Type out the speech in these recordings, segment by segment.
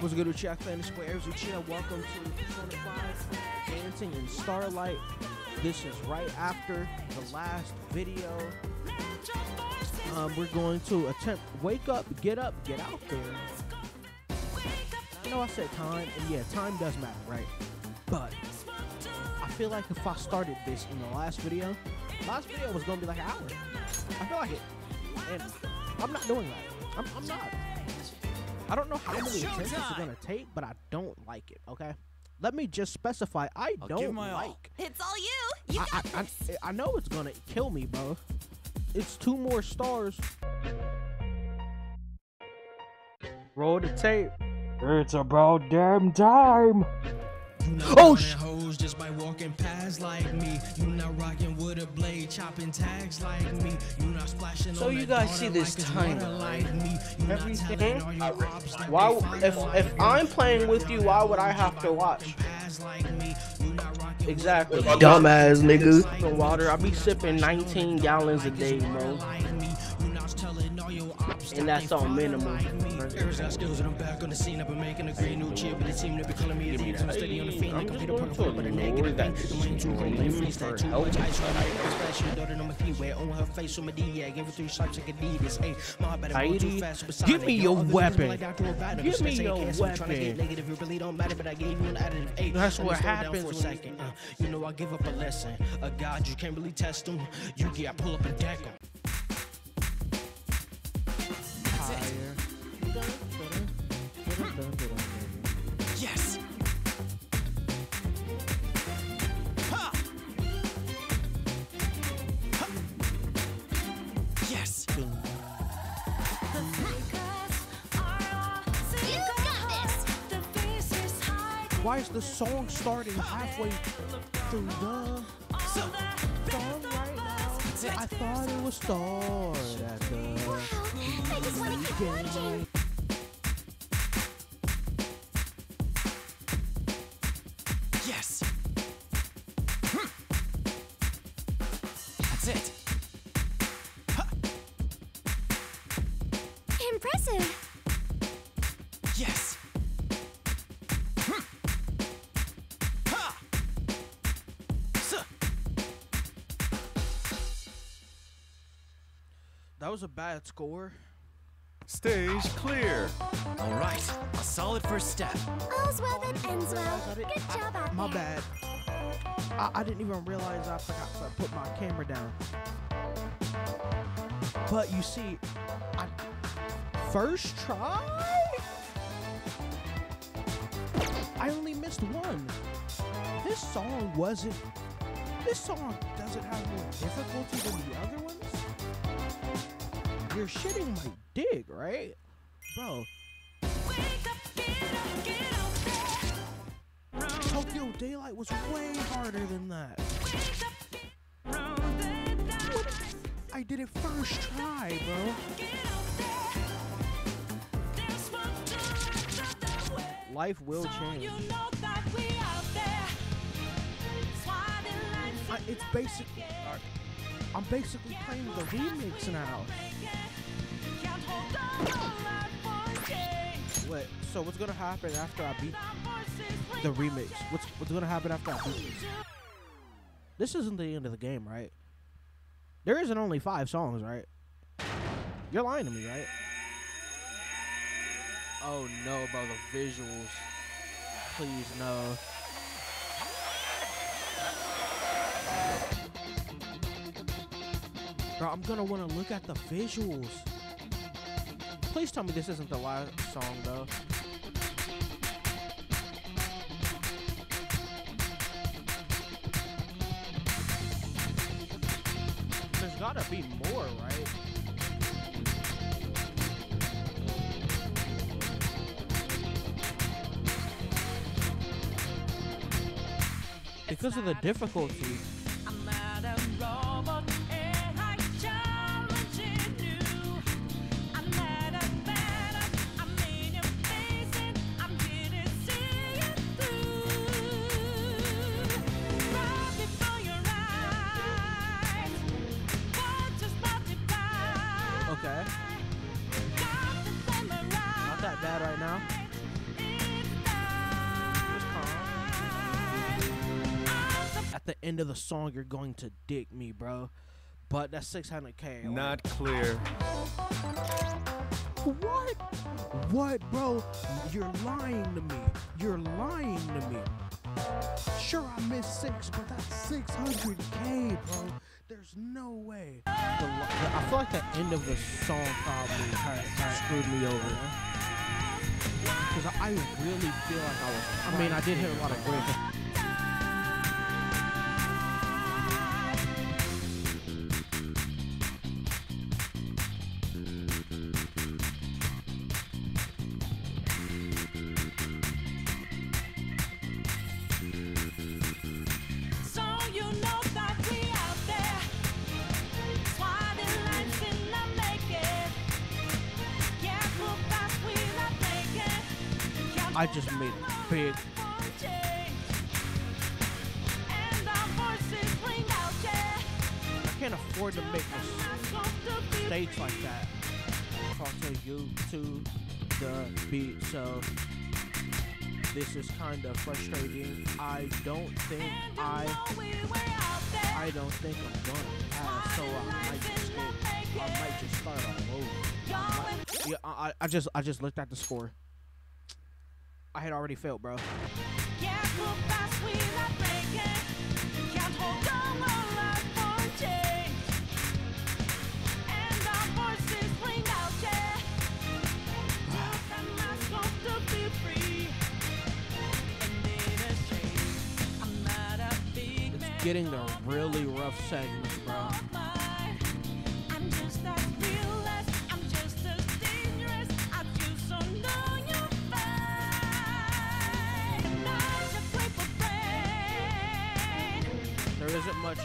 What's good, Uchiha Fan Squares? Uchiha, welcome to Persona 5 Dancing in Starlight. This is right after the last video. Um, we're going to attempt wake up, get up, get out there. I know I said time, and yeah, time does matter, right? But I feel like if I started this in the last video, last video was gonna be like an hour. I feel like it, and I'm not doing that. I'm, I'm not. I don't know how many attempts it's gonna take, but I don't like it. Okay, let me just specify. I I'll don't give my all. like. It's all you. You I, got I, this. I, I know it's gonna kill me, bro. It's two more stars. Roll the tape. It's about damn time. Oh, sh- hoes just by walking past like me. You not rocking with a blade, chopping tags like me. You not splashing So on you that guys see this like it's timer, like me. You not Everything. telling all your ops Why? If if. I'm playing with you, why would I have to watch? Pass like me. You not rocking with Exactly. a blade, Dumbass nigga. Fucking water. I be sipping 19 gallons a day, bro. And that that's on follow minimum. like me. Here's our skills and I'm back on the scene. I've been making a great new chip, but the team that be calling me a thief. I'm steady on the fiend like I'm I'm just Peter Parker, but a negative ignore that thing. The lane too cold, lane freeze that too much ice. Right, I splash your daughter on my feet, wear on her face with my D. Yeah, give her three stripes like Adidas. Hey, my better go too fast. Supersonic. give me your other niggas be weapon. like Dr. Obama. Give me your cancer, I'm weapon. get negative, it really don't matter, but I gave you an additive. Hey, That's what happens for a you- second. Uh, you know I give up a lesson. A god you can't really test them. You get I pull up and deck 'em. Why is the song starting halfway through the song right now? I thought it was start at the I just want to keep watching. That was a bad score. Stage clear. all right. A solid first step. All's well that ends well. Good job out My bad. I, I didn't even realize I forgot to put my camera down. But you see, I first try. I only missed one. This song wasn't. This song doesn't have more difficulty than the other ones. You're shitting my dick, right, bro? Tokyo Daylight was way harder than that. I did it first try, bro. Life will change. I, it's basically. I'm basically playing the remix now. Wait, so what's gonna happen after I beat the remix? What's what's gonna happen after I beat this? This isn't the end of the game, right? There isn't only five songs, right? You're lying to me, right? Oh no, bro, the visuals. Please no. Bro, I'm gonna wanna look at the visuals. Please tell me this isn't the last song though. There's gotta be more, right? Because of the difficulty. The end of the song, you're going to dick me, bro. But that's 600k. like, Not clear. What? What, bro? You're lying to me. You're lying to me. Sure, I missed six, but that's 600k, bro. There's no way. The, I feel like the end of the song probably screwed me over. Because I, I really feel like I was. I mean, I did hit a lot of great. I just made it big. I can't afford to make stage like that. Talk to you to the beat, so this is kind of frustrating. I don't think I. I don't think I'm gonna pass. So I might just I might just start all over. Yeah, I- I just, I just looked at the score. I had already failed, bro. Yeah, look fast, we not breaking.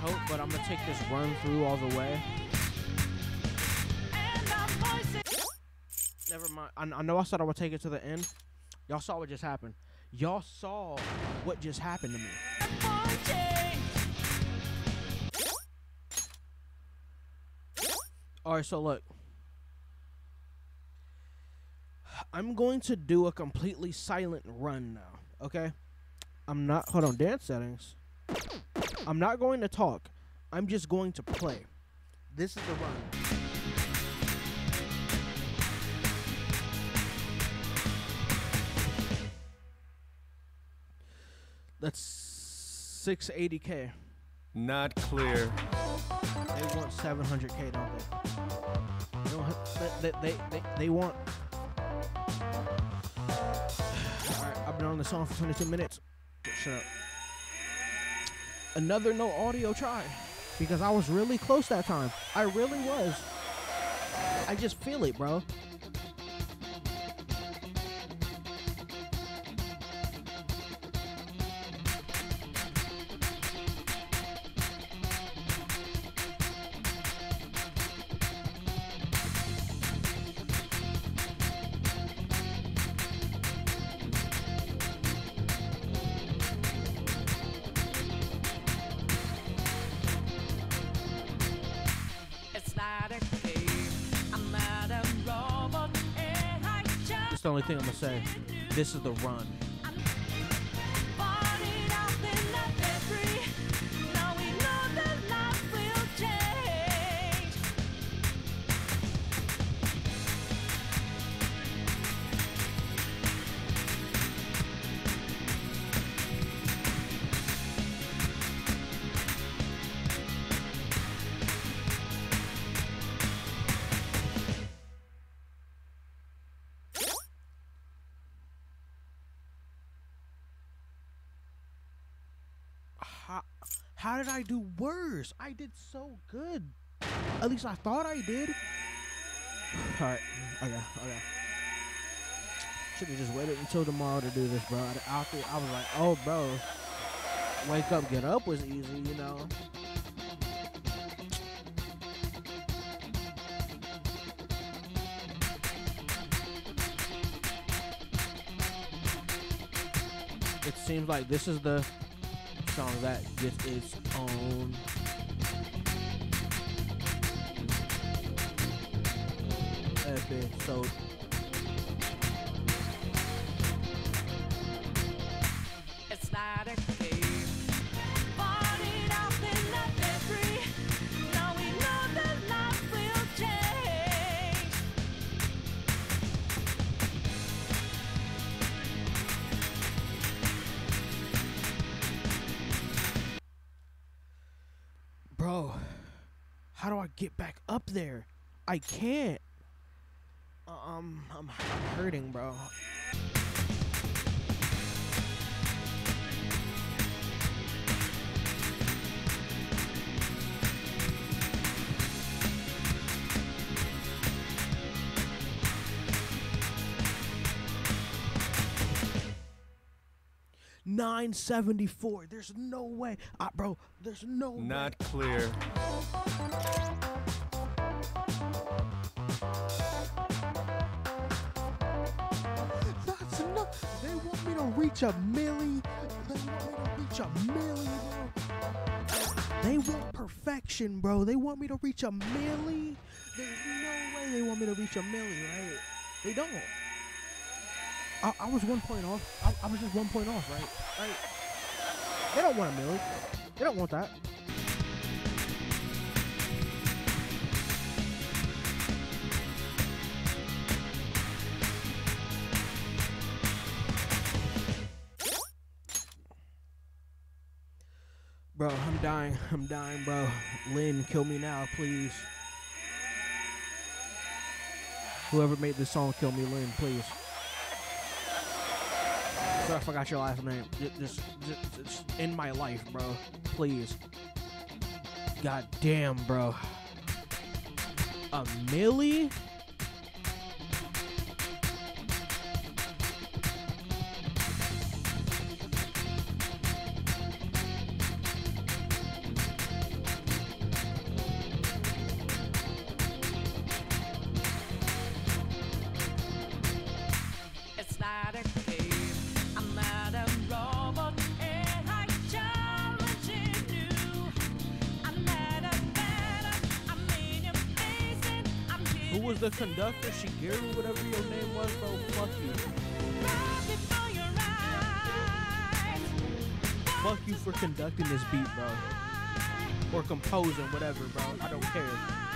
Hope, but I'm gonna take this run through all the way. Never mind. I, I know I said I would take it to the end. Y'all saw what just happened. Y'all saw what just happened to me. All right, so look. I'm going to do a completely silent run now, okay? I'm not hold on, dance settings. I'm not going to talk. I'm just going to play. This is the run. That's 680k. Not clear. They want 700k, don't they? They, don't ha- they, they, they, they want. Alright, I've been on the song for 22 minutes. Shut up. Another no audio try. Because I was really close that time. I really was. I just feel it, bro. That's the only thing I'm gonna say. This is the run. How did I do worse? I did so good. At least I thought I did. All right, okay, okay. Should have just waited until tomorrow to do this, bro. I, I was like, oh, bro, wake up, get up was easy, you know. It seems like this is the song that gets its own episode. How do I get back up there? I can't. Um, I'm, I'm hurting, bro. Nine seventy four. There's no way, uh, bro. There's no way. Not clear. That's enough. They want me to reach a milli. They want me to reach a milli, bro. They want perfection, bro. They want me to reach a milli. There's no way they want me to reach a milli, right? They don't. I, I was one point off. I, I was just one point off, right? Right. They don't want a milli. They don't want that. Bro, I'm dying. I'm dying, bro. Lyn, kill me now, please. Whoever made this song, kill me, Lyn, please. I forgot your last name. Just, just, just in my life, bro. Please. God damn, bro. A millie? Was the conductor? Shigeru, whatever your name was, bro. Fuck you. Fuck you for conducting this beat, bro. Or composing, whatever, bro. I don't care.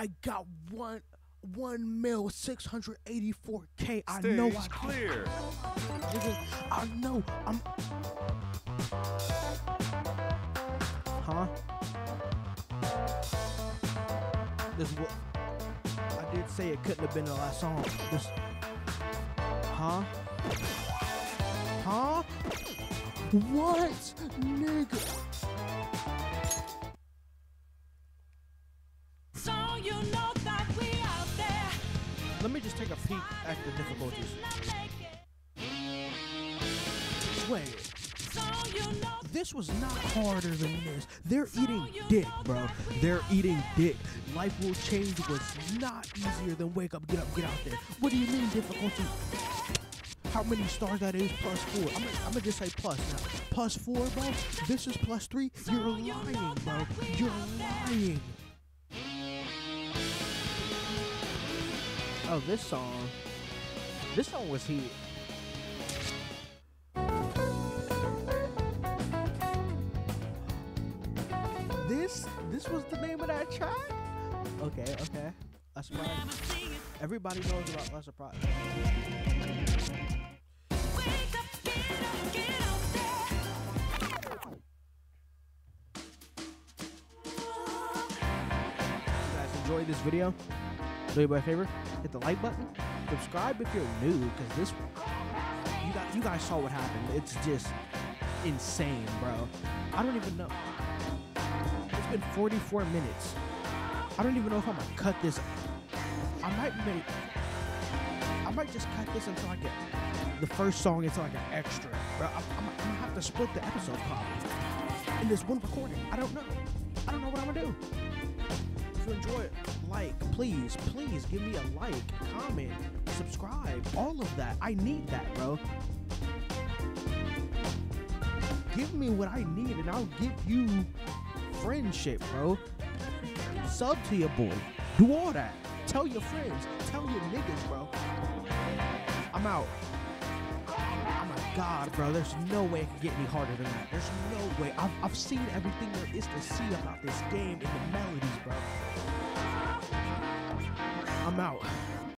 I got one one mil six hundred eighty four k. I know I clear. I know I'm. Huh? This what I did say it couldn't have been the last song. This. Huh? Huh? What, nigga? Difficulties. Wait. This was not harder than this. They're eating dick, bro. They're eating dick. Life will change was not easier than wake up, get up, get out there. What do you mean difficulty? How many stars that is plus four? I'm gonna, I'm gonna just say plus now. Plus four, bro. This is plus three. You're lying, bro. You're lying. Oh, this song. This song was here. This this was the name of that track? Okay, okay. See it. Everybody knows about you guys enjoyed this video, do me a favor, hit the like button, subscribe if you're new, because this, you guys, you guys saw what happened. It's just insane, bro. I don't even know. It's been 44 minutes. I don't even know if I'm gonna cut this. I might make. I might just cut this until I get the first song into like an extra. Bro, I'm, I'm, I'm gonna have to split the episode probably in this one recording. I don't know. I don't know what I'm gonna do. If you enjoy it, like, please, please give me a like, comment, subscribe, all of that. I need that, bro. Give me what I need and I'll give you friendship, bro. Sub to your boy. Do all that. Tell your friends. Tell your niggas, bro. I'm out. Oh my god, bro. There's no way it can get any harder than that. There's no way. I've, I've seen everything there is to see about this game and the melodies, bro. I'm out.